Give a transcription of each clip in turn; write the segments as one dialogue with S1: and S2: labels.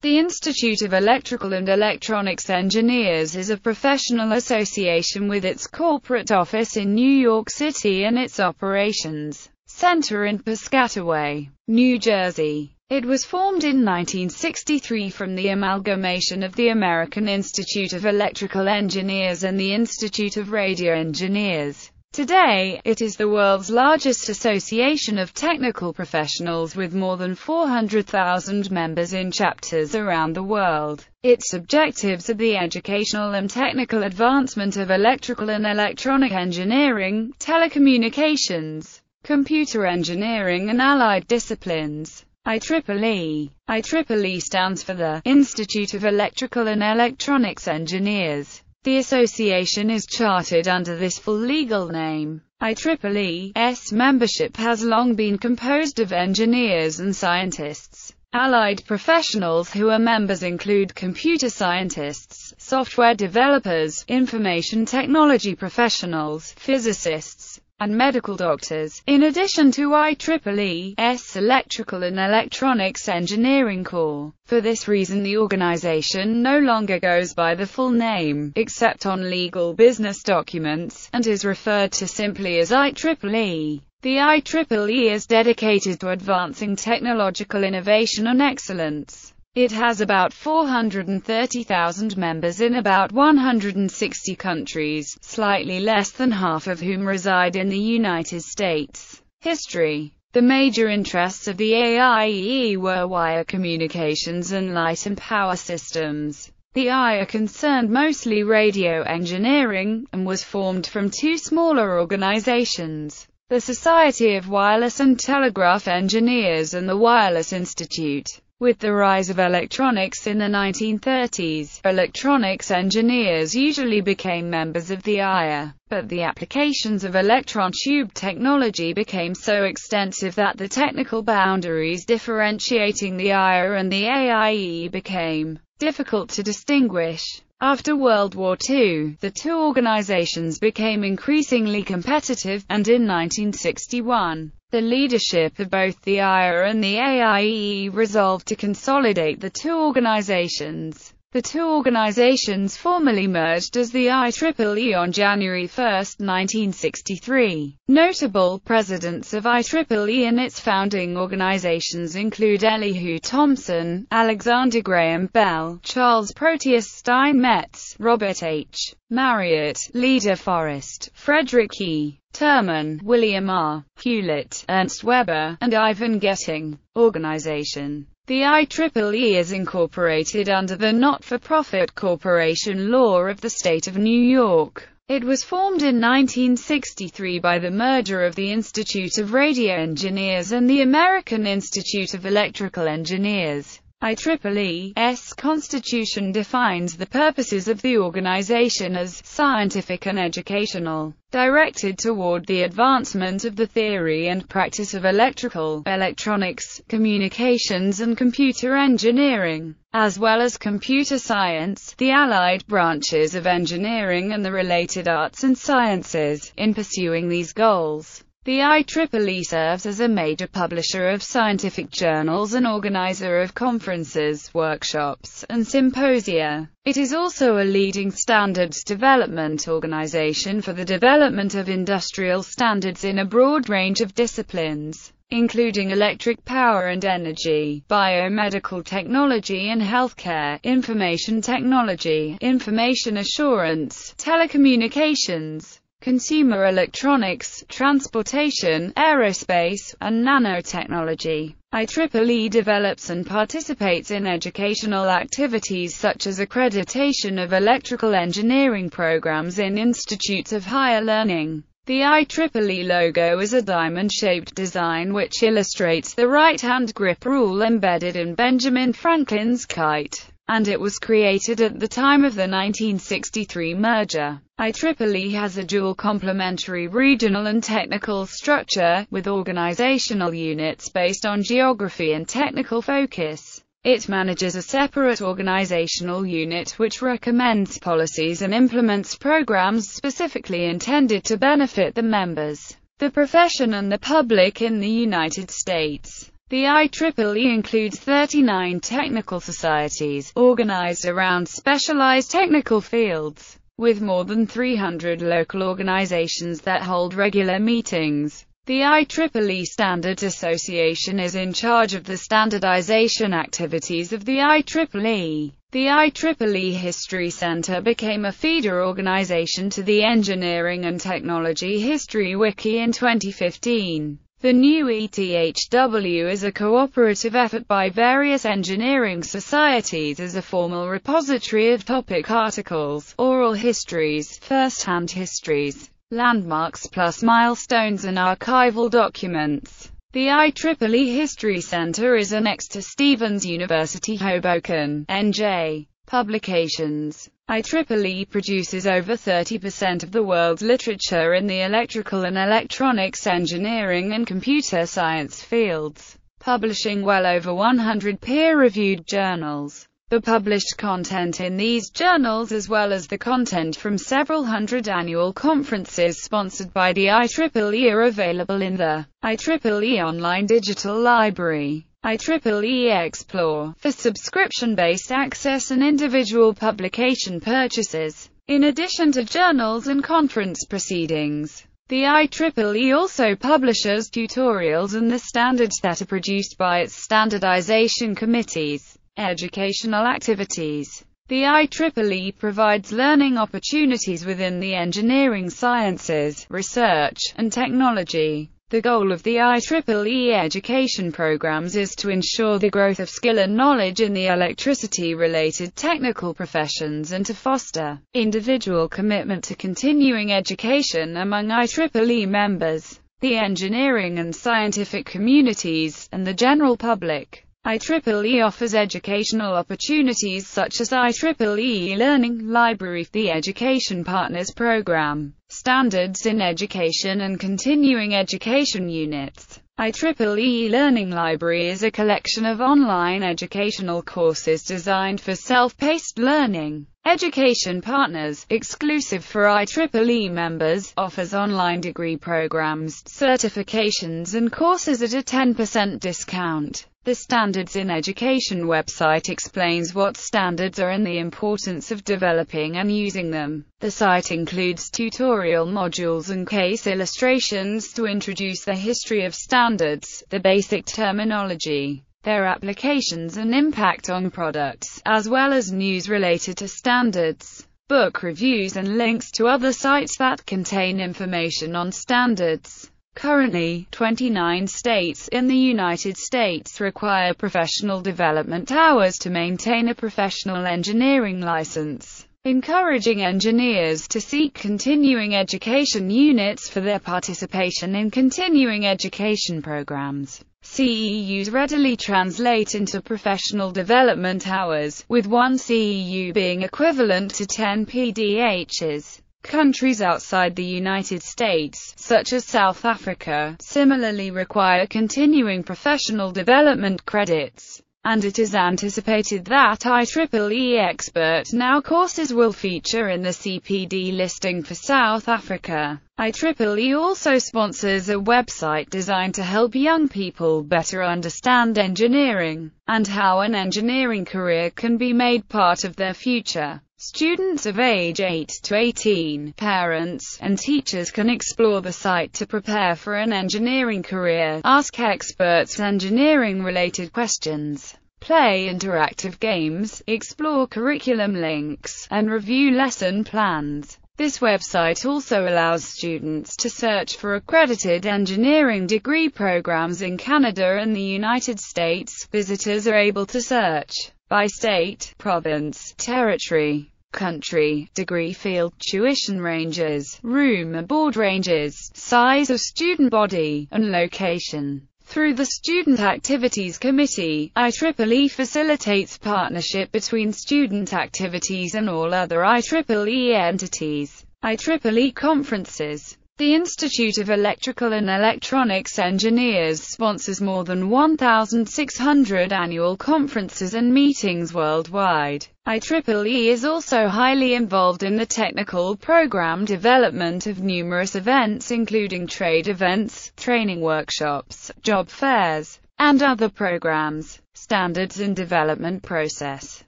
S1: The Institute of Electrical and Electronics Engineers is a professional association with its corporate office in New York City and its operations center in Piscataway, New Jersey. It was formed in 1963 from the amalgamation of the American Institute of Electrical Engineers and the Institute of Radio Engineers. Today, it is the world's largest association of technical professionals with more than 400,000 members in chapters around the world. Its objectives are the educational and technical advancement of electrical and electronic engineering, telecommunications, computer engineering and allied disciplines. IEEE. IEEE stands for the Institute of Electrical and Electronics Engineers. The association is chartered under this full legal name. IEEE's membership has long been composed of engineers and scientists. Allied professionals who are members include computer scientists, software developers, information technology professionals, physicists, and medical doctors, in addition to IEEE's Electrical and Electronics Engineering core. For this reason the organization no longer goes by the full name, except on legal business documents, and is referred to simply as IEEE. The IEEE is dedicated to advancing technological innovation and excellence. It has about 430,000 members in about 160 countries, slightly less than half of whom reside in the United States. History The major interests of the AIEE were wire communications and light and power systems. The IRE concerned mostly radio engineering, and was formed from two smaller organizations, the Society of Wireless and Telegraph Engineers and the Wireless Institute. With the rise of electronics in the 1930s, electronics engineers usually became members of the IRE, but the applications of electron tube technology became so extensive that the technical boundaries differentiating the IRE and the AIEE became difficult to distinguish. After World War II, the two organizations became increasingly competitive, and in 1961, the leadership of both the IRE and the AIEE resolved to consolidate the two organizations. The two organizations formally merged as the IEEE on January 1, 1963. Notable presidents of IEEE and its founding organizations include Elihu Thomson, Alexander Graham Bell, Charles Proteus Steinmetz, Robert H. Marriott, Lee de Forest, Frederick E. Terman, William R. Hewlett, Ernst Weber, and Ivan Getting. Organization the IEEE is incorporated under the Not-for-Profit Corporation Law of the State of New York. It was formed in 1963 by the merger of the Institute of Radio Engineers and the American Institute of Electrical Engineers. IEEE's constitution defines the purposes of the organization as scientific and educational, directed toward the advancement of the theory and practice of electrical, electronics, communications and computer engineering, as well as computer science, the allied branches of engineering and the related arts and sciences. In pursuing these goals, the IEEE serves as a major publisher of scientific journals and organizer of conferences, workshops, and symposia. It is also a leading standards development organization for the development of industrial standards in a broad range of disciplines including electric power and energy, biomedical technology and healthcare, information technology, information assurance, telecommunications, consumer electronics, transportation, aerospace, and nanotechnology. IEEE develops and participates in educational activities such as accreditation of electrical engineering programs in institutes of higher learning. The IEEE logo is a diamond-shaped design which illustrates the right-hand grip rule embedded in Benjamin Franklin's kite and it was created at the time of the 1963 merger. IEEE has a dual complementary regional and technical structure, with organizational units based on geography and technical focus. It manages a separate organizational unit which recommends policies and implements programs specifically intended to benefit the members, the profession and the public in the United States. The IEEE includes 39 technical societies, organized around specialized technical fields, with more than 300 local organizations that hold regular meetings. The IEEE Standards Association is in charge of the standardization activities of the IEEE. The IEEE History Center became a feeder organization to the Engineering and Technology History Wiki in 2015. The new ETHW is a cooperative effort by various engineering societies as a formal repository of topic articles, oral histories, first-hand histories, landmarks plus milestones and archival documents. The IEEE History Center is annexed to Stevens University Hoboken, NJ. Publications IEEE produces over 30% of the world's literature in the electrical and electronics engineering and computer science fields, publishing well over 100 peer-reviewed journals. The published content in these journals as well as the content from several hundred annual conferences sponsored by the IEEE are available in the IEEE Online Digital Library. IEEE Xplore, for subscription-based access and individual publication purchases. In addition to journals and conference proceedings, the IEEE also publishes tutorials and the standards that are produced by its standardization committees. Educational activities the IEEE provides learning opportunities within the engineering sciences, research, and technology. The goal of the IEEE education programs is to ensure the growth of skill and knowledge in the electricity-related technical professions and to foster individual commitment to continuing education among IEEE members, the engineering and scientific communities, and the general public. IEEE offers educational opportunities such as IEEE Learning Library, the Education Partners Program, Standards in Education and Continuing Education Units. IEEE Learning Library is a collection of online educational courses designed for self-paced learning. Education Partners, exclusive for IEEE members, offers online degree programs, certifications and courses at a 10% discount. The Standards in Education website explains what standards are and the importance of developing and using them. The site includes tutorial modules and case illustrations to introduce the history of standards, the basic terminology, their applications and impact on products, as well as news related to standards, book reviews and links to other sites that contain information on standards. Currently, 29 states in the United States require professional development hours to maintain a professional engineering license, encouraging engineers to seek continuing education units for their participation in continuing education programs. CEUs readily translate into professional development hours, with one CEU being equivalent to 10 PDHs. Countries outside the United States, such as South Africa, similarly require continuing professional development credits, and it is anticipated that IEEE Expert Now courses will feature in the CPD listing for South Africa. IEEE also sponsors a website designed to help young people better understand engineering, and how an engineering career can be made part of their future. Students of age 8 to 18, parents, and teachers can explore the site to prepare for an engineering career, ask experts engineering-related questions, play interactive games, explore curriculum links, and review lesson plans. This website also allows students to search for accredited engineering degree programs in Canada and the United States. Visitors are able to search by state, province, territory, country, degree field, tuition ranges, room and board ranges, size of student body, and location. Through the Student Activities Committee, IEEE facilitates partnership between student activities and all other IEEE entities. IEEE conferences the Institute of Electrical and Electronics Engineers sponsors more than 1,600 annual conferences and meetings worldwide. IEEE is also highly involved in the technical program development of numerous events including trade events, training workshops, job fairs, and other programs. Standards and development process.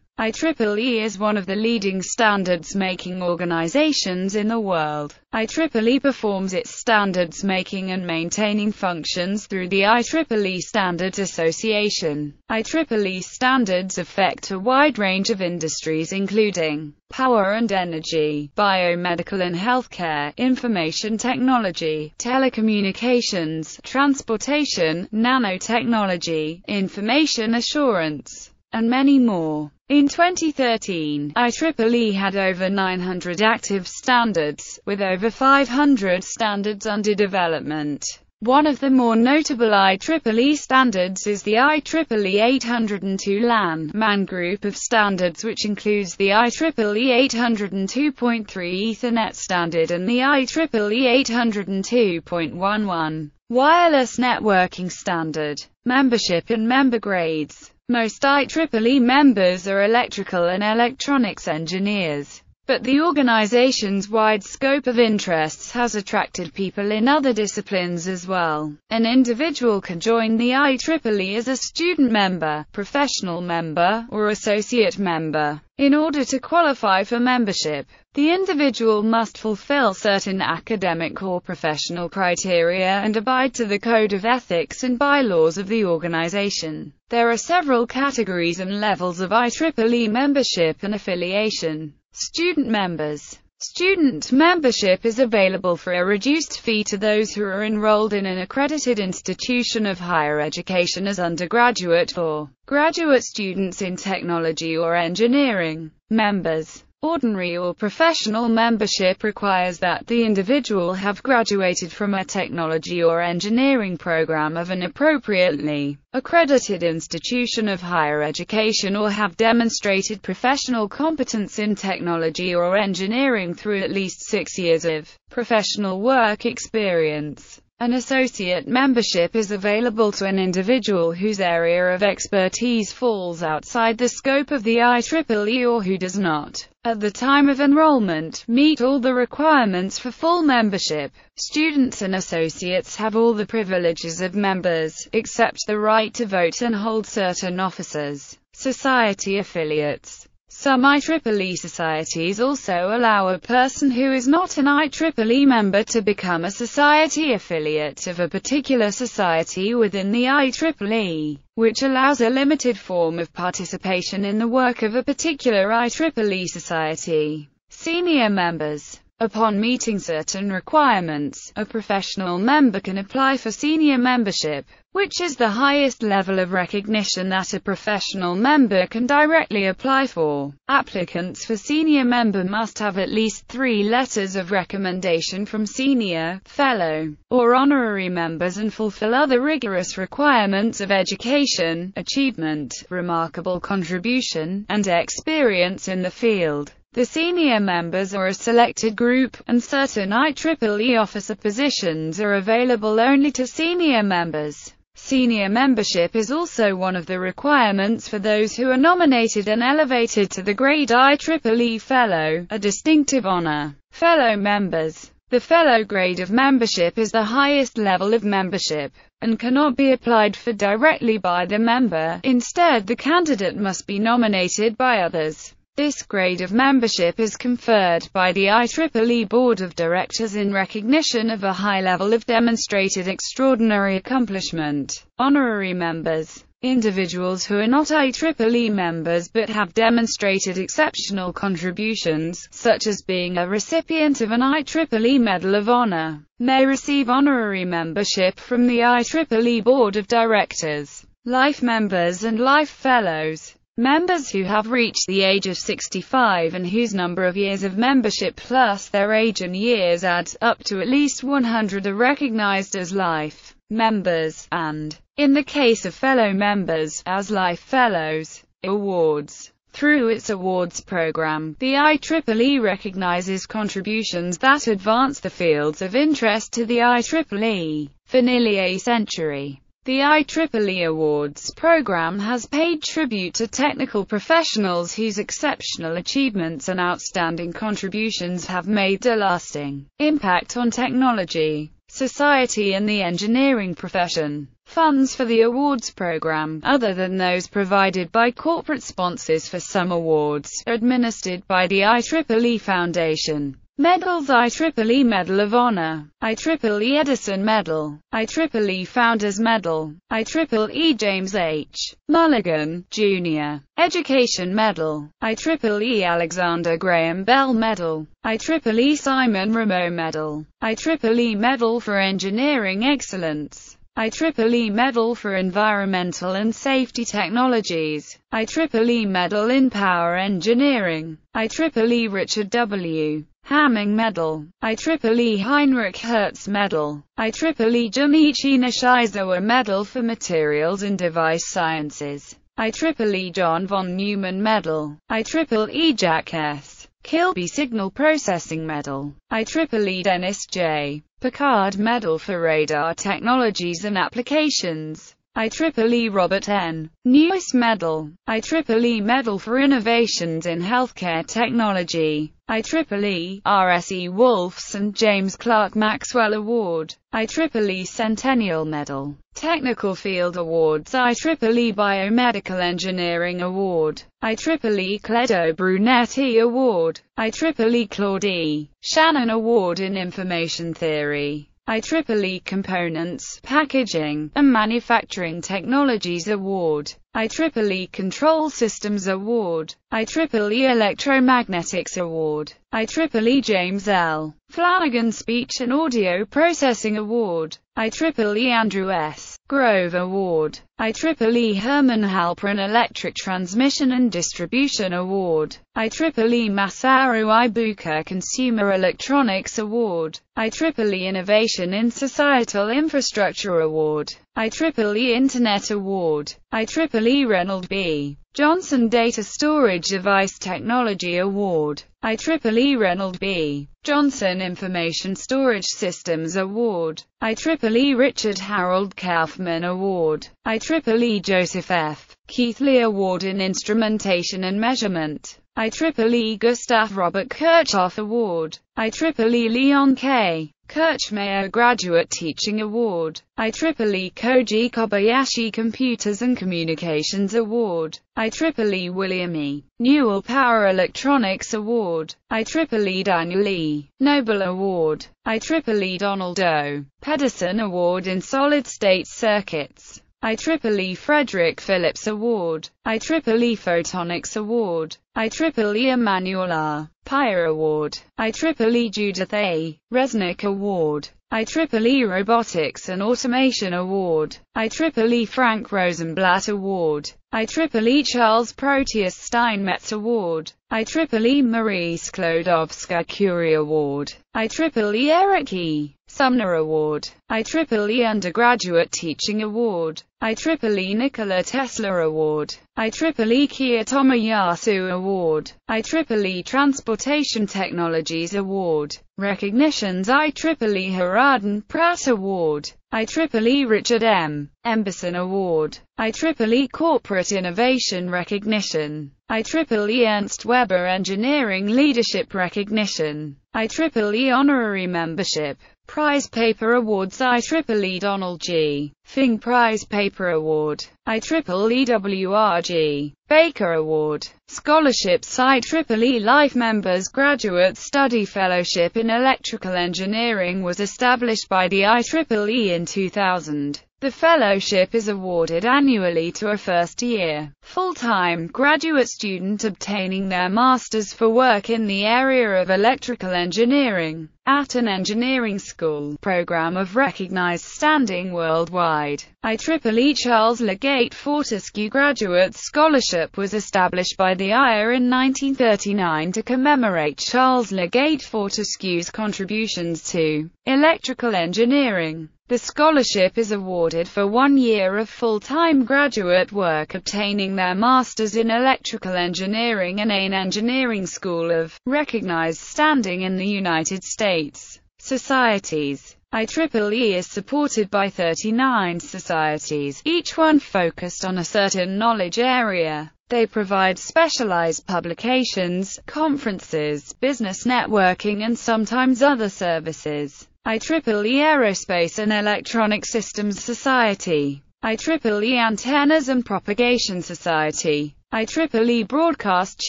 S1: IEEE is one of the leading standards-making organizations in the world. IEEE performs its standards-making and maintaining functions through the IEEE Standards Association. IEEE standards affect a wide range of industries including power and energy, biomedical and healthcare, information technology, telecommunications, transportation, nanotechnology, information assurance, and many more. In 2013, IEEE had over 900 active standards, with over 500 standards under development. One of the more notable IEEE standards is the IEEE 802 LAN MAN group of standards which includes the IEEE 802.3 Ethernet standard and the IEEE 802.11 wireless networking standard. Membership and member grades most IEEE members are electrical and electronics engineers, but the organization's wide scope of interests has attracted people in other disciplines as well. An individual can join the IEEE as a student member, professional member, or associate member. In order to qualify for membership, the individual must fulfill certain academic or professional criteria and abide to the code of ethics and bylaws of the organization. There are several categories and levels of IEEE membership and affiliation. Student members Student membership is available for a reduced fee to those who are enrolled in an accredited institution of higher education as undergraduate or graduate students in technology or engineering. Members Ordinary or professional membership requires that the individual have graduated from a technology or engineering program of an appropriately accredited institution of higher education or have demonstrated professional competence in technology or engineering through at least six years of professional work experience. An associate membership is available to an individual whose area of expertise falls outside the scope of the IEEE or who does not, at the time of enrollment, meet all the requirements for full membership. Students and associates have all the privileges of members, except the right to vote and hold certain offices. Society affiliates some IEEE societies also allow a person who is not an IEEE member to become a society affiliate of a particular society within the IEEE, which allows a limited form of participation in the work of a particular IEEE society. Senior members Upon meeting certain requirements, a professional member can apply for senior membership, which is the highest level of recognition that a professional member can directly apply for. Applicants for senior member must have at least three letters of recommendation from senior, fellow, or honorary members and fulfill other rigorous requirements of education, achievement, remarkable contribution, and experience in the field. The senior members are a selected group, and certain IEEE officer positions are available only to senior members. Senior membership is also one of the requirements for those who are nominated and elevated to the grade IEEE Fellow, a distinctive honor. Fellow members The Fellow grade of membership is the highest level of membership, and cannot be applied for directly by the member, instead the candidate must be nominated by others. This grade of membership is conferred by the IEEE Board of Directors in recognition of a high level of demonstrated extraordinary accomplishment. Honorary members Individuals who are not IEEE members but have demonstrated exceptional contributions, such as being a recipient of an IEEE Medal of Honor, may receive honorary membership from the IEEE Board of Directors. Life members and life fellows Members who have reached the age of 65 and whose number of years of membership plus their age and years adds up to at least 100 are recognized as life members, and, in the case of fellow members, as life fellows. Awards through its awards program, the IEEE recognizes contributions that advance the fields of interest to the IEEE. For nearly a century, the IEEE Awards program has paid tribute to technical professionals whose exceptional achievements and outstanding contributions have made a lasting impact on technology. society and the engineering profession. Funds for the awards program, other than those provided by corporate sponsors for some awards, are administered by the IEEE Foundation. Medals IEEE Medal of Honor, IEEE Edison Medal, IEEE Founders Medal, IEEE James H. Mulligan, Jr. Education Medal, IEEE Alexander Graham Bell Medal, IEEE Simon Ramo Medal, IEEE Medal for Engineering Excellence, IEEE Medal for Environmental and Safety Technologies, IEEE Medal in Power Engineering, IEEE Richard W. Hamming Medal, IEEE Heinrich Hertz Medal, IEEE Junichi Nishizawa Medal for Materials and Device Sciences, IEEE John von Neumann Medal, IEEE Jack S. Kilby Signal Processing Medal, IEEE Dennis J. Picard Medal for Radar Technologies and Applications, IEEE Robert N. Noyce Medal, IEEE Medal for Innovations in Healthcare Technology, IEEE RSE Wolfson James Clerk Maxwell Award, IEEE Centennial Medal, Technical Field Awards. IEEE Biomedical Engineering Award, IEEE Cledo Brunetti Award, IEEE E. Shannon Award in Information Theory. IEEE Components, Packaging, and Manufacturing Technologies Award, IEEE Control Systems Award, IEEE Electromagnetics Award, IEEE James L. Flanagan Speech and Audio Processing Award, IEEE Andrew S. Grove Award, IEEE Herman Halperin Electric Transmission and Distribution Award, IEEE Masaru Ibuka Consumer Electronics Award, IEEE Innovation in Societal Infrastructure Award, IEEE Internet Award, IEEE Reynold B. Johnson Data Storage Device Technology Award, IEEE Reynold B. Johnson Information Storage Systems Award, IEEE Richard Harold Kaufman Award, IEEE Joseph F. Keithley Award in Instrumentation and Measurement, IEEE Gustav Robert Kirchhoff Award, IEEE Leon K. Kirchmayer Graduate Teaching Award, IEEE Koji Kobayashi Computers and Communications Award, IEEE William E. Newell Power Electronics Award, IEEE Daniel E. Noble Award, IEEE Donald O. Pederson Award in Solid State Circuits, IEEE Frederick Phillips Award, IEEE Photonics Award, IEEE Emanuel R. Piore Award, IEEE Judith A. Resnick Award, IEEE Robotics and Automation Award, IEEE Frank Rosenblatt Award, IEEE Charles Proteus Steinmetz Award, IEEE Marie Sklodowska-Curie Award, IEEE Eric E. Sumner Award, IEEE Undergraduate Teaching Award, IEEE Nikola Tesla Award, IEEE Kiyo Tomiyasu Award, IEEE Transportation Technologies Award, Recognitions IEEE Haraden Pratt Award, IEEE Richard M. Emberson Award, IEEE Corporate Innovation Recognition, IEEE Ernst Weber Engineering Leadership Recognition, IEEE Honorary Membership, Prize Paper Awards. IEEE Donald G. Fink Prize Paper Award, IEEE WRG Baker Award, Scholarships. IEEE Life Members Graduate Study Fellowship in Electrical Engineering was established by the IEEE in 2000. The fellowship is awarded annually to a first-year, full-time graduate student obtaining their master's for work in the area of electrical engineering at an engineering school program of recognized standing worldwide. IEEE Charles Legate Fortescue Graduate Scholarship was established by the IRE in 1939 to commemorate Charles Legate Fortescue's contributions to electrical engineering. The scholarship is awarded for one year of full-time graduate work obtaining their master's in electrical engineering in an engineering school of recognized standing in the United States. Societies IEEE is supported by 39 societies, each one focused on a certain knowledge area. They provide specialized publications, conferences, business networking and sometimes other services. IEEE Aerospace and Electronic Systems Society, IEEE Antennas and Propagation Society, IEEE Broadcast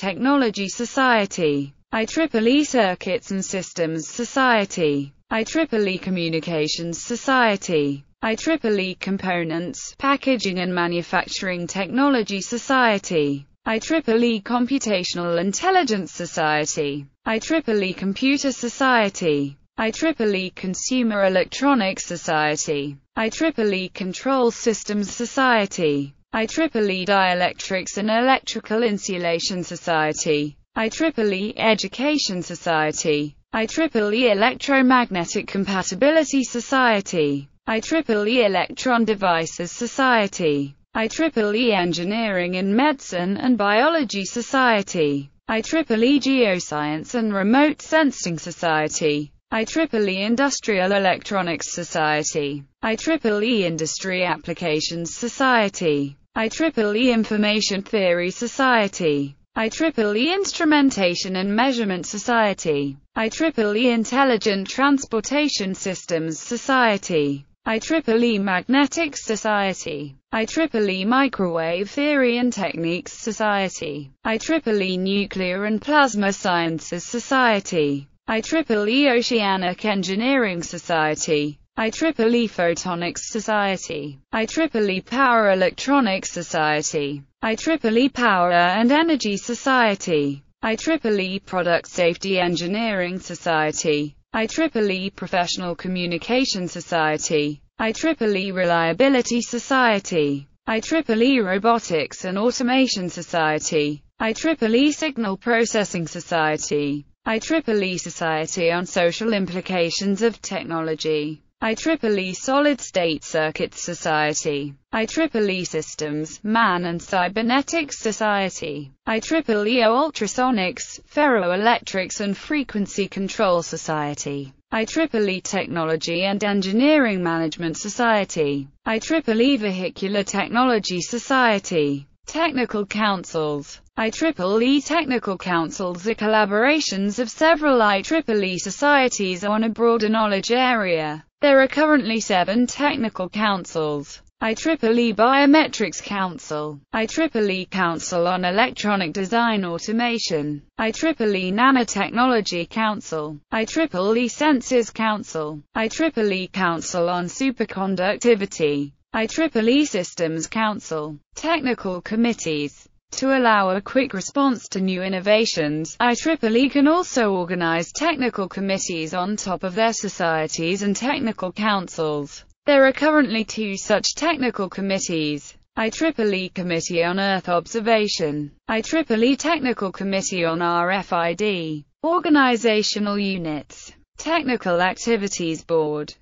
S1: Technology Society, IEEE Circuits and Systems Society, IEEE Communications Society, IEEE Components, Packaging and Manufacturing Technology Society, IEEE Computational Intelligence Society, IEEE Computer Society, IEEE Consumer Electronics Society, IEEE Control Systems Society, IEEE Dielectrics and Electrical Insulation Society, IEEE Education Society, IEEE Electromagnetic Compatibility Society, IEEE Electron Devices Society, IEEE Engineering in Medicine and Biology Society, IEEE Geoscience and Remote Sensing Society, IEEE Industrial Electronics Society, IEEE Industry Applications Society, IEEE Information Theory Society, IEEE Instrumentation and Measurement Society, IEEE Intelligent Transportation Systems Society, IEEE Magnetics Society, IEEE Microwave Theory and Techniques Society, IEEE Nuclear and Plasma Sciences Society, IEEE Oceanic Engineering Society, IEEE Photonics Society, IEEE Power Electronics Society, IEEE Power and Energy Society, IEEE Product Safety Engineering Society, IEEE Professional Communication Society, IEEE Reliability Society, IEEE Robotics and Automation Society, IEEE Signal Processing Society, IEEE Society on Social Implications of Technology, IEEE Solid State Circuits Society, IEEE Systems, Man and Cybernetics Society, IEEE Ultrasonics, Ferroelectrics and Frequency Control Society, IEEE Technology and Engineering Management Society, IEEE Vehicular Technology Society, Technical Councils, IEEE Technical Councils are collaborations of several IEEE societies on a broader knowledge area. There are currently seven technical councils. IEEE Biometrics Council, IEEE Council on Electronic Design Automation, IEEE Nanotechnology Council, IEEE Sensors Council, IEEE Council on Superconductivity, IEEE Systems Council, Technical Committees. To allow a quick response to new innovations, IEEE can also organize technical committees on top of their societies and technical councils. There are currently two such technical committees. IEEE Committee on Earth Observation, IEEE Technical Committee on RFID, Organizational Units, Technical Activities Board,